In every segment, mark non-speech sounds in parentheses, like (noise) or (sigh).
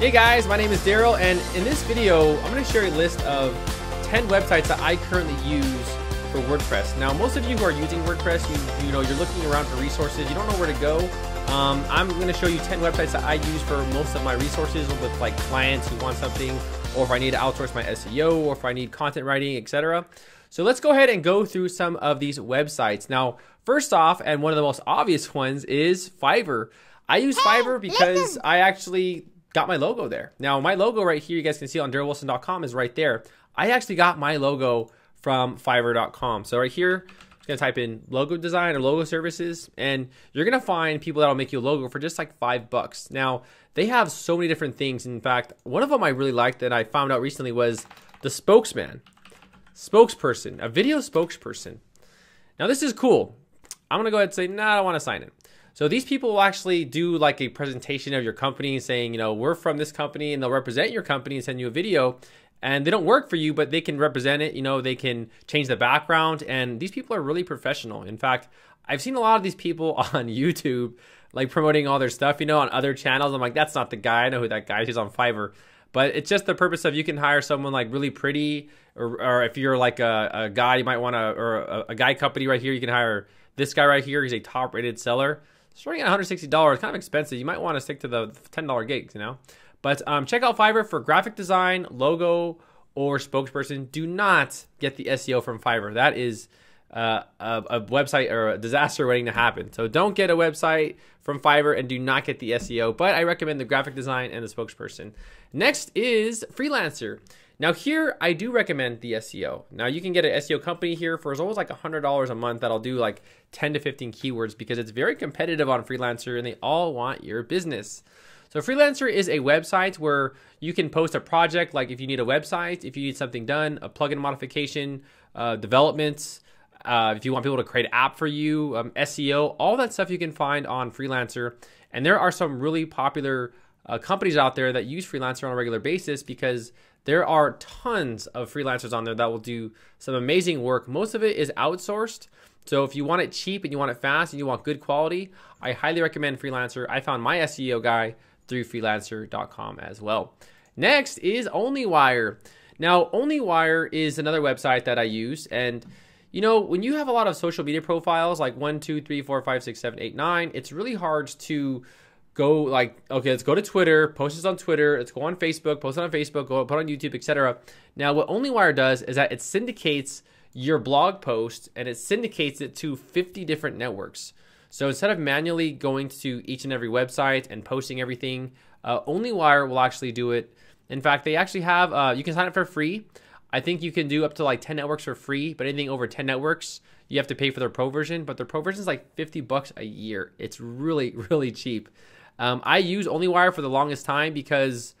Hey guys, my name is Darrel, and in this video, I'm going to share a list of 10 websites that I currently use for WordPress. Now, most of you who are using WordPress, you, you know, you're looking around for resources, you don't know where to go. Um, I'm going to show you 10 websites that I use for most of my resources with like clients who want something, or if I need to outsource my SEO, or if I need content writing, etc. So let's go ahead and go through some of these websites. Now, first off, and one of the most obvious ones is Fiverr. I use Fiverr because I actually got my logo there. Now, my logo right here, you guys can see on darrelwilson.com is right there. I actually got my logo from fiverr.com. So right here, I'm gonna type in logo design or logo services, and you're gonna find people that'll make you a logo for just like five bucks. Now, they have so many different things. In fact, one of them I really liked that I found out recently was the spokesman, spokesperson, a video spokesperson. Now, this is cool. I'm gonna go ahead and say, nah, I don't wanna sign it. So these people will actually do like a presentation of your company saying, you know, we're from this company and they'll represent your company and send you a video. And they don't work for you, but they can represent it. You know, they can change the background. And these people are really professional. In fact, I've seen a lot of these people (laughs) on YouTube like promoting all their stuff, you know, on other channels. I'm like, that's not the guy. I know who that guy is. He's on Fiverr. But it's just the purpose of you can hire someone like really pretty, or, or if you're like a, a guy, you might want to, or a, a guy company right here, you can hire this guy right here. He's a top rated seller starting at $160 kind of expensive. You might want to stick to the $10 gigs, you know. But um, check out Fiverr for graphic design, logo, or spokesperson. Do not get the SEO from Fiverr. That is uh, a, a, website or a disaster waiting to happen. So don't get a website from Fiverr and do not get the SEO. But I recommend the graphic design and the spokesperson. Next is Freelancer. Now here, I do recommend the SEO. Now you can get an SEO company here for as low as like $100 a month that'll do like 10 to 15 keywords because it's very competitive on Freelancer and they all want your business. So Freelancer is a website where you can post a project, like if you need a website, if you need something done, a plugin modification, uh, developments, uh, if you want people to create an app for you, um, SEO, all that stuff you can find on Freelancer. And there are some really popular uh, companies out there that use Freelancer on a regular basis because there are tons of freelancers on there that will do some amazing work. Most of it is outsourced. So if you want it cheap and you want it fast and you want good quality, I highly recommend Freelancer. I found my SEO guy through freelancer.com as well. Next is OnlyWire. Now, OnlyWire is another website that I use. And, you know, when you have a lot of social media profiles like one, two, three, four, five, six, seven, eight, nine, it's really hard to go like okay let's go to twitter post this on twitter let's go on facebook post it on facebook go put on youtube etc now what onlywire does is that it syndicates your blog post and it syndicates it to 50 different networks. So instead of manually going to each and every website and posting everything uh, onlywire will actually do it. In fact they actually have uh, you can sign up for free. I think you can do up to like 10 networks for free but anything over 10 networks you have to pay for their pro version but their pro version is like 50 bucks a year. It's really (laughs) really cheap um, I use OnlyWire for the longest time because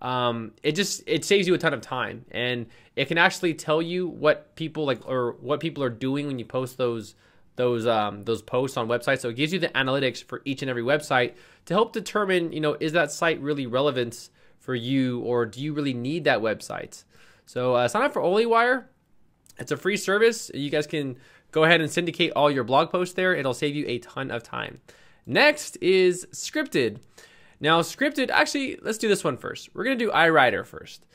um, it just it saves you a ton of time, and it can actually tell you what people like or what people are doing when you post those those um, those posts on websites. So it gives you the analytics for each and every website to help determine, you know, is that site really relevant for you, or do you really need that website? So uh, sign up for OnlyWire. It's a free service. You guys can go ahead and syndicate all your blog posts there. It'll save you a ton of time. Next is scripted. Now, scripted, actually, let's do this one first. We're going to do iWriter first.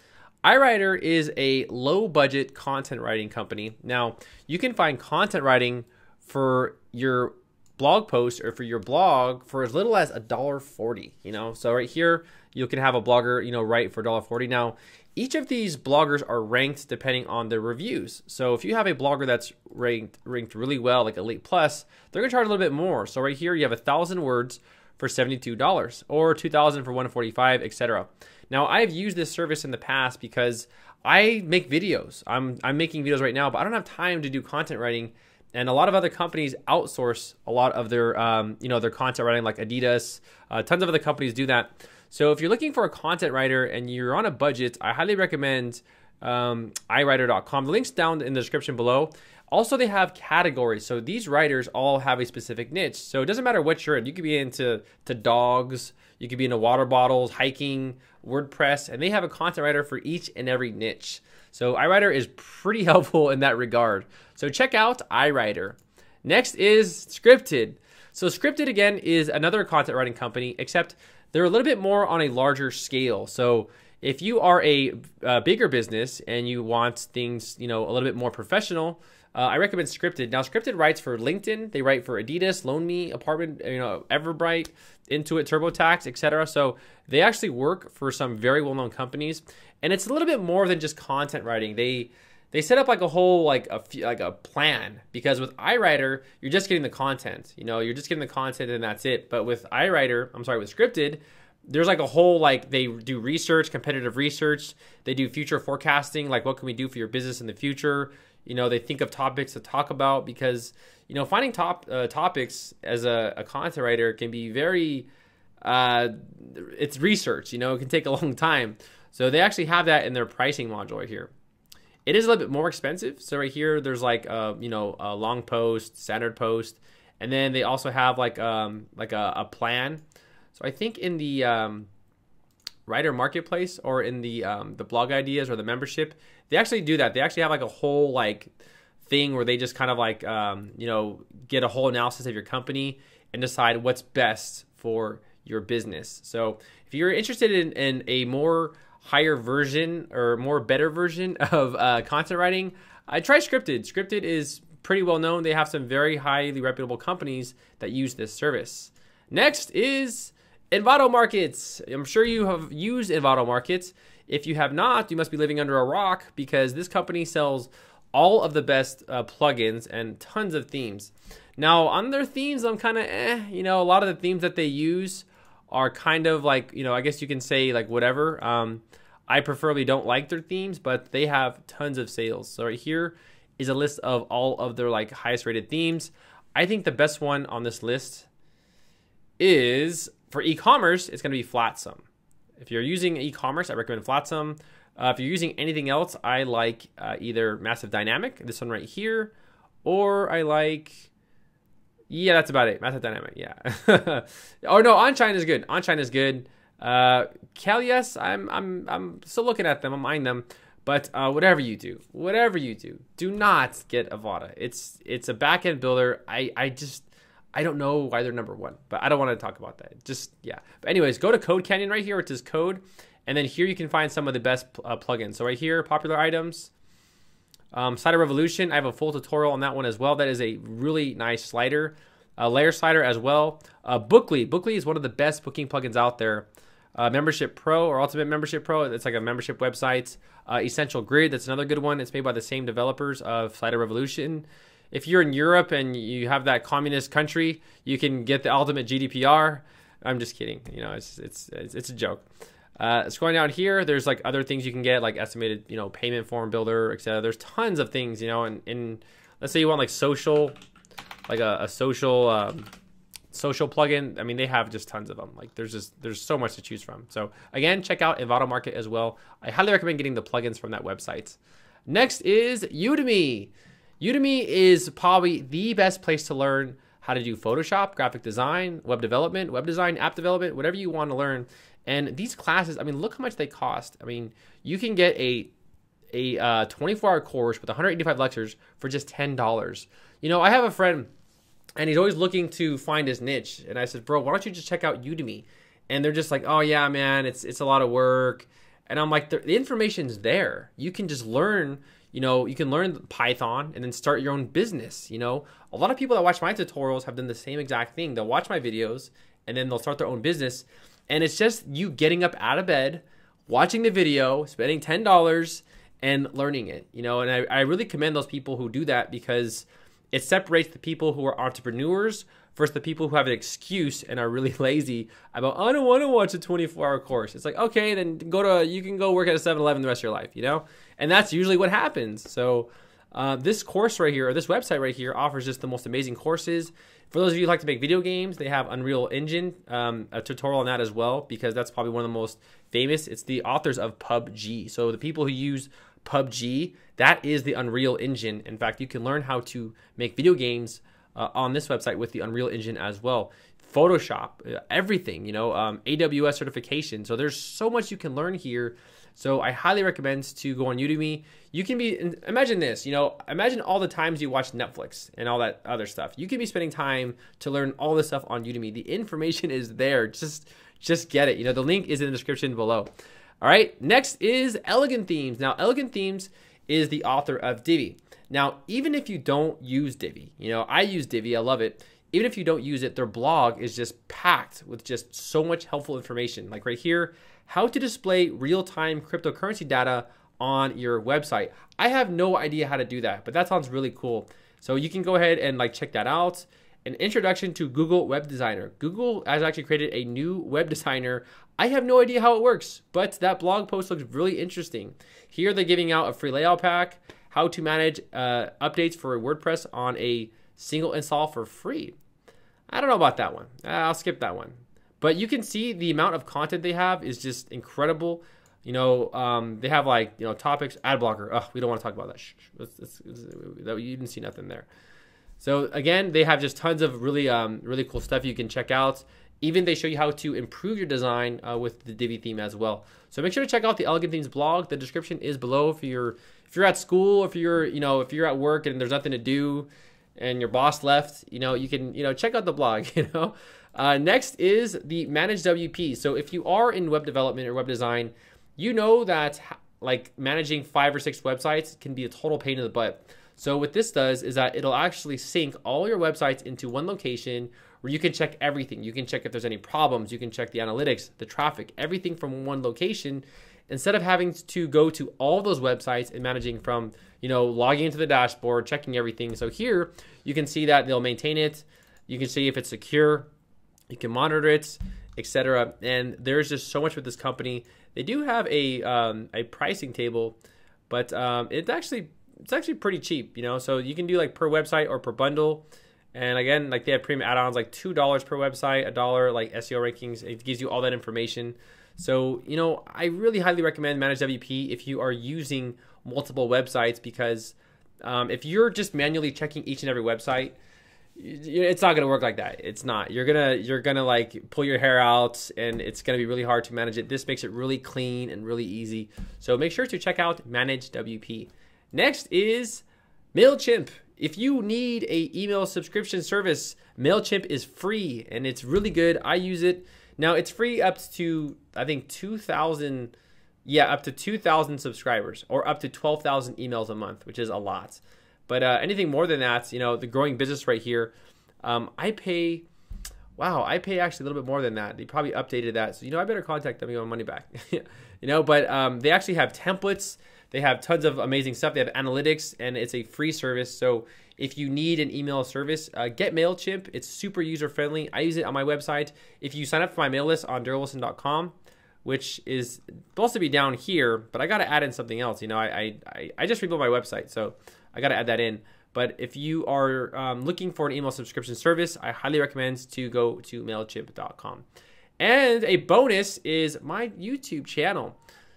iWriter is a low budget content writing company. Now, you can find content writing for your blog post or for your blog for as little as a dollar forty. You know, so right here you can have a blogger, you know, write for a dollar forty. Now, each of these bloggers are ranked depending on their reviews. So if you have a blogger that's ranked ranked really well, like Elite Plus, they're gonna charge a little bit more. So right here you have a thousand words for $72 or 2000 for 145 etc now i've used this service in the past because i make videos i'm i'm making videos right now but i don't have time to do content writing and a lot of other companies outsource a lot of their um, you know their content writing like adidas uh, tons of other companies do that so if you're looking for a content writer and you're on a budget, I highly recommend um, iWriter.com. The link's down in the description below. Also, they have categories. So these writers all have a specific niche. So it doesn't matter what you're in. You could be into to dogs, you could be into water bottles, hiking, WordPress, and they have a content writer for each and every niche. So iWriter is pretty (laughs) helpful in that regard. So check out iWriter. Next is Scripted. So Scripted again is another content writing company, except they're a little bit more on a larger scale. So if you are a, a bigger business and you want things, you know, a little bit more professional, uh, I recommend Scripted. Now, Scripted writes for LinkedIn. They write for Adidas, LoanMe, Apartment, you know, Everbright, Intuit, TurboTax, etc. So they actually work for some very well-known companies, and it's a little bit more than just content writing. They they set up like a whole like a like a plan because with iWriter you're just getting the content. You know, you're just getting the content and that's it. But with iWriter, I'm sorry, with Scripted, there's like a whole like they do research, competitive research. They do future forecasting, like what can we do for your business in the future. You know, they think of topics to talk about because you know finding top uh, topics as a, a content writer can be very uh, it's research. You know, it can take a long time. So they actually have that in their pricing module right here. It is a little bit more expensive. So right here, there's like a, uh, you know a long post, standard post, and then they also have like um like a, a plan. So I think in the um, writer marketplace or in the um, the blog ideas or the membership, they actually do that. They actually have like a whole like thing where they just kind of like um, you know get a whole analysis of your company and decide what's best for your business. So if you're interested in, in a more higher version or more better version (laughs) of uh, content writing, I try Scripted. Scripted is pretty well known. They have some very highly reputable companies that use this service. Next is Envato Markets. I'm sure you have used Envato Markets. If you have not, you must be living under a rock because this company sells all of the best uh, plugins and tons of themes. Now, on their themes, I'm kind of eh. You know, a lot of the themes that they use are kind of like, you know, I guess you can say like whatever. Um, I preferably don't like their themes, but they have tons of sales. So right here is a list of all of their like highest rated themes. I think the best one on this list is for e-commerce, it's going to be Flatsome. If you're using e-commerce, I recommend Flatsome. Uh, if you're using anything else, I like uh, either Massive Dynamic, this one right here, or I like yeah, that's about it. Massive Dynamic, yeah. (laughs) oh no, Oshine is good. Oshine is good. Uh, Kalias, I'm I'm I'm still looking at them. I'm eyeing them. But uh, whatever you do, whatever you do, do not get Avada. It's it's a backend builder. I I just I don't know why they're number one, but I don't want to talk about that. Just yeah. But anyways, go to Code Canyon right here, which is code, and then here you can find some of the best uh, plugins. So right here, popular items. Um, Slider Revolution, I have a full tutorial on that one as well. That is a really nice slider. A layer slider as well. Uh, Bookly. Bookly is one of the best booking plugins out there. Uh, Membership Pro or Ultimate Membership Pro, it's like a membership website. Uh, Essential Grid, that's another good one. It's made by the same developers of Slider Revolution. If you're in Europe and you have that communist country, you can get the Ultimate GDPR. I'm just kidding. You know, it's it's it's, it's a joke. Uh, scrolling down here, there's like other things you can get, like estimated, you know, payment form builder, etc. There's tons of things, you know, and in let's say you want like social, like a, a social um, social plugin. I mean, they have just tons of them. Like there's just there's so much to choose from. So again, check out Envato Market as well. I highly recommend getting the plugins from that website. Next is Udemy. Udemy is probably the best place to learn how to do Photoshop, graphic design, web development, web design, app development, whatever you want to learn. And these classes, I mean, look how much they cost. I mean, you can get a a uh, 24 hour course with 185 lectures for just $10. You know, I have a friend and he's always looking to find his niche. And I said, bro, why don't you just check out Udemy? And they're just like, oh yeah, man, it's it's a lot of work. And I'm like, the, the information's there. You can just learn. You know, you can learn Python and then start your own business. You know, a lot of people that watch my tutorials have done the same exact thing. They'll watch my videos and then they'll start their own business. And it's just you getting up out of bed, watching the video, spending ten dollars, and learning it. You know, and I, I really commend those people who do that because it separates the people who are entrepreneurs versus the people who have an excuse and are really (laughs) lazy about I don't want to watch a 24 hour course. It's like, okay, then go to you can go work at a 7-Eleven the rest of your life, you know? And that's usually what happens. So uh, this course right here, or this website right here, offers just the most amazing courses. For those of you who like to make video games, they have Unreal Engine, um, a tutorial on that as well, because that's probably one of the most famous. It's the authors of PUBG. So the people who use PUBG, that is the Unreal Engine. In fact, you can learn how to make video games uh, on this website with the Unreal Engine as well. Photoshop, uh, everything, you know, um, AWS certification. So there's so much you can learn here. So I highly recommend to go on Udemy. You can be, imagine this, you know, imagine all the times you watch Netflix and all that other stuff. You can be spending time to learn all this stuff on Udemy. The information is there. Just, just get it. You know, the link is in the description below. All right, next is Elegant Themes. Now, Elegant Themes is the author of Divi. Now, even if you don't use Divi, you know, I use Divi, I love it even if you don't use it, their blog is just packed with just so much helpful information. Like right here, how to display real-time cryptocurrency data on your website. I have no idea how to do that, but that sounds really cool. So you can go ahead and like check that out. An introduction to Google Web Designer. Google has actually created a new web designer. I have no idea how it works, but that blog post looks really interesting. Here they're giving out a free layout pack, how to manage uh, updates for WordPress on a single install for free. I don't know about that one. I'll skip that one. But you can see the amount of content they have is just incredible. You know, um, they have like you know topics, ad blocker. Oh, we don't want to talk about that. Shh, shh. you didn't see nothing there. So again, they have just tons of really um, really cool stuff you can check out. Even they show you how to improve your design uh, with the Divi theme as well. So make sure to check out the Elegant Themes blog. The description is below if you're if you're at school, if you're you know if you're at work and there's nothing to do and your boss left, you know, you can, you know, check out the blog, (laughs) you know. Uh, next is the Manage WP. So if you are in web development or web design, you know that like managing five or six websites can be a total pain in the butt. So what this does is that it'll actually sync all your websites into one location where you can check everything. You can check if there's any problems. You can check the analytics, the traffic, everything from one location instead of having to go to all those websites and managing from, you know, logging into the dashboard, checking everything. So here you can see that they'll maintain it. You can see if it's secure. You can monitor it, etc. And there's just so much with this company. They do have a um, a pricing table, but um, it's actually it's actually pretty cheap. You know, so you can do like per website or per bundle. And again, like they have premium add-ons, like two dollars per website, a dollar like SEO rankings. It gives you all that information. So, you know, I really highly recommend Manage WP if you are using multiple websites because um, if you're just manually checking each and every website, it's not going to work like that. It's not. You're to you're to like pull your hair out and it's to be really hard to manage it. This makes it really clean and really easy. So make sure to check out Manage WP. Next is Mailchimp. If you need a email subscription service, Mailchimp is free and it's really good. I use it. Now it's free up to I think 2,000, yeah, up to 2,000 subscribers or up to 12,000 emails a month, which is a lot. But uh, anything more than that, you know, the growing business right here, um, I pay. Wow, I pay actually a little bit more than that. They probably updated that, so you know I better contact them and get my money back. (laughs) you know, but um, they actually have templates. They have tons of amazing stuff. They have analytics, and it's a free service. So if you need an email service, uh, get MailChimp. It's super user friendly. I use it on my website. If you sign up for my mail list on darrelwilson.com, which is supposed to be down here, but I got to add in something else. You know, I, I, I just rebuilt my website, so I got to add that in. But if you are um, looking for an email subscription service, I highly recommend to go to MailChimp.com. And a bonus is my YouTube channel.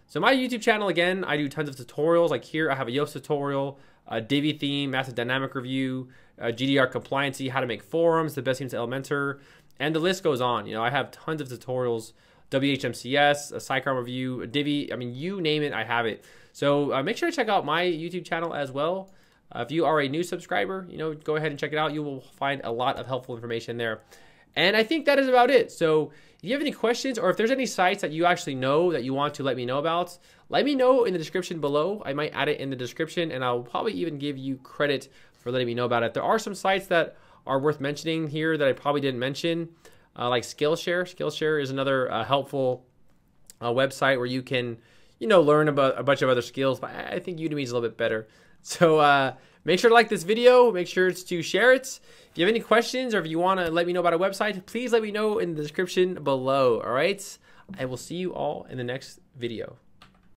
So my YouTube channel, again, I do tons of tutorials. Like here, I have a Yoast tutorial a Divi theme, massive dynamic review, GDPR compliancy, how to make forums, the best teams Elementor, and the list goes on. You know, I have tons of tutorials, WHMCS, a SiteGround review, a Divi. I mean, you name it, I have it. So uh, make sure to check out my YouTube channel as well. Uh, if you are a new subscriber, you know, go ahead and check it out. You will find a lot of helpful information there. And I think that is about it. So if you have any questions or if there's any sites that you actually know that you want to let me know about, let me know in the description below. I might add it in the description and I'll probably even give you credit for letting me know about it. There are some sites that are worth mentioning here that I probably didn't mention, uh, like Skillshare. Skillshare is another uh, helpful uh, website where you can, you know, learn about a bunch of other skills, but I think Udemy is a little bit better. (laughs) So uh, make sure to like this video. Make sure to share it. If you have any questions or if you want to let me know about a website, please let me know in the description below. All right. I will see you all in the next video.